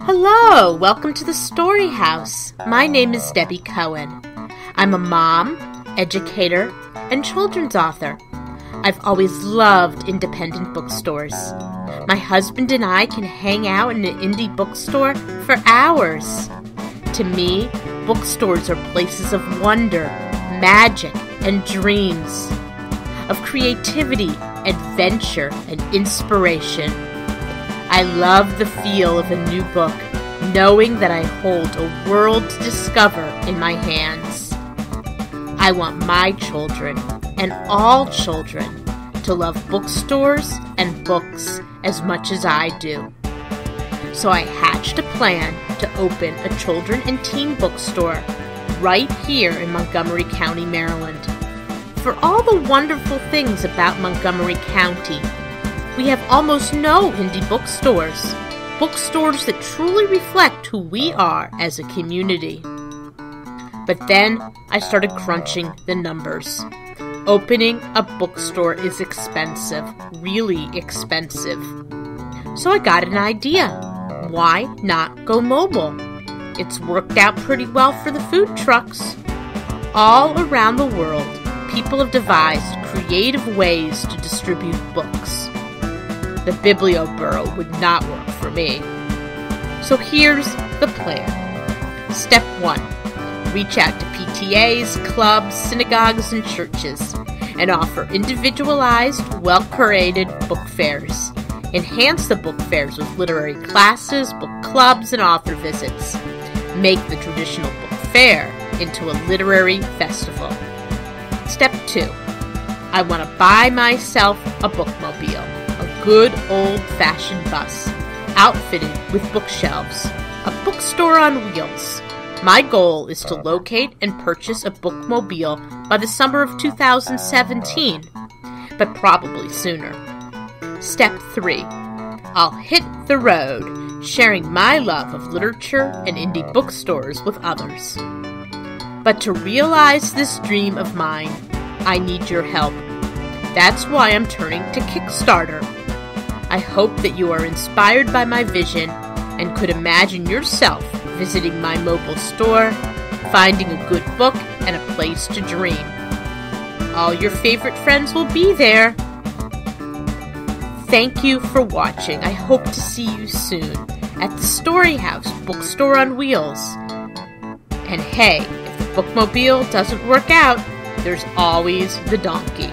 Hello, welcome to the Story House. My name is Debbie Cohen. I'm a mom, educator, and children's author. I've always loved independent bookstores. My husband and I can hang out in an indie bookstore for hours. To me, bookstores are places of wonder, magic, and dreams, of creativity, adventure, and inspiration. I love the feel of a new book, knowing that I hold a world to discover in my hands. I want my children, and all children, to love bookstores and books as much as I do. So I hatched a plan to open a children and teen bookstore right here in Montgomery County, Maryland. For all the wonderful things about Montgomery County, we have almost no indie bookstores, bookstores that truly reflect who we are as a community. But then I started crunching the numbers. Opening a bookstore is expensive, really expensive. So I got an idea. Why not go mobile? It's worked out pretty well for the food trucks. All around the world, people have devised creative ways to distribute books. The Biblioburro would not work for me. So here's the plan. Step 1 Reach out to PTAs, clubs, synagogues, and churches and offer individualized, well curated book fairs. Enhance the book fairs with literary classes, book clubs, and author visits. Make the traditional book fair into a literary festival. Step 2 I want to buy myself a bookmobile, good old fashioned bus, outfitted with bookshelves, a bookstore on wheels. My goal is to locate and purchase a bookmobile by the summer of 2017, but probably sooner. Step 3 I'll hit the road, sharing my love of literature and indie bookstores with others. But to realize this dream of mine, I need your help. That's why I'm turning to Kickstarter. I hope that you are inspired by my vision and could imagine yourself visiting my mobile store, finding a good book, and a place to dream. All your favorite friends will be there. Thank you for watching. I hope to see you soon at the Story House Bookstore on Wheels. And hey, if the bookmobile doesn't work out, there's always the donkey.